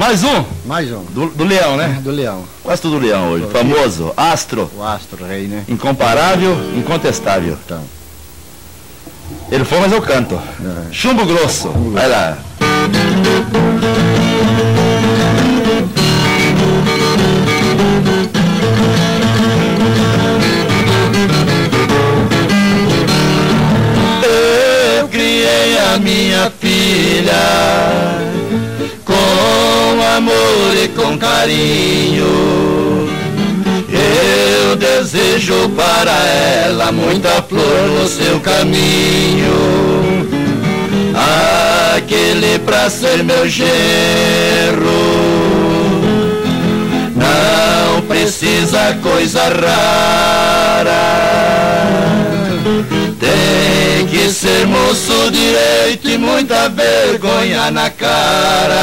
Mais um? Mais um. Do, do Leão, né? Do Leão. Gosto do Leão hoje. Famoso, astro. O astro rei, né? Incomparável, incontestável. Então. Ele foi, mas eu canto. É. Chumbo grosso. Vai lá. Eu criei a minha filha amor e com carinho. Eu desejo para ela muita flor no seu caminho. Aquele pra ser meu genro não precisa coisa rara. Tem moço direito e muita vergonha na cara.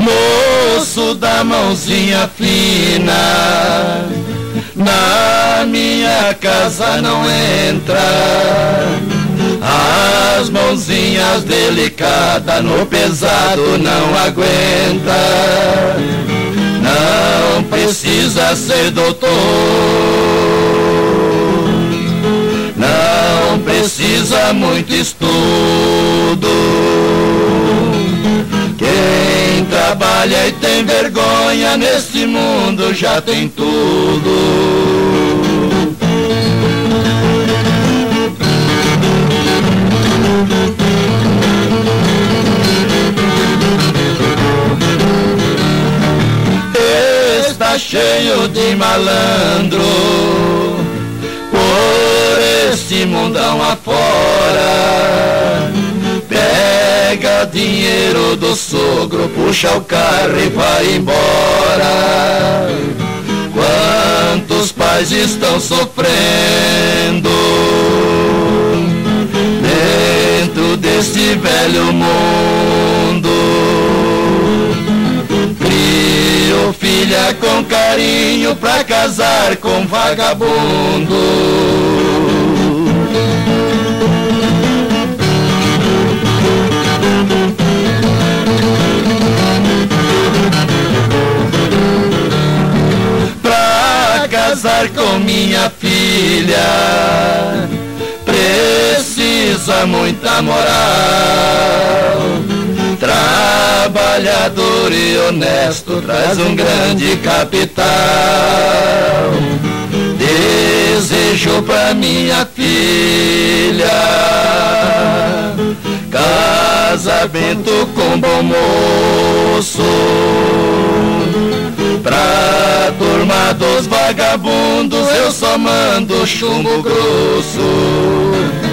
Moço da mãozinha fina, na minha casa não entra. As mãozinhas delicadas no pesado não aguenta. Não precisa ser doutor. Não precisa muito estudo. Quem trabalha e tem vergonha nesse mundo já tem tudo. Cheio de malandro por esse mundão afora. Pega dinheiro do sogro, puxa o carro e vai embora. Quantos pais estão sofrendo dentro desse velho mundo? Filha com carinho pra casar com vagabundo. Pra casar com minha filha, precisa muita moral. Trabalhador e honesto traz um grande capital. Desejo pra minha filha casamento com bom moço. Pra turma dos vagabundos eu só mando chumbo grosso.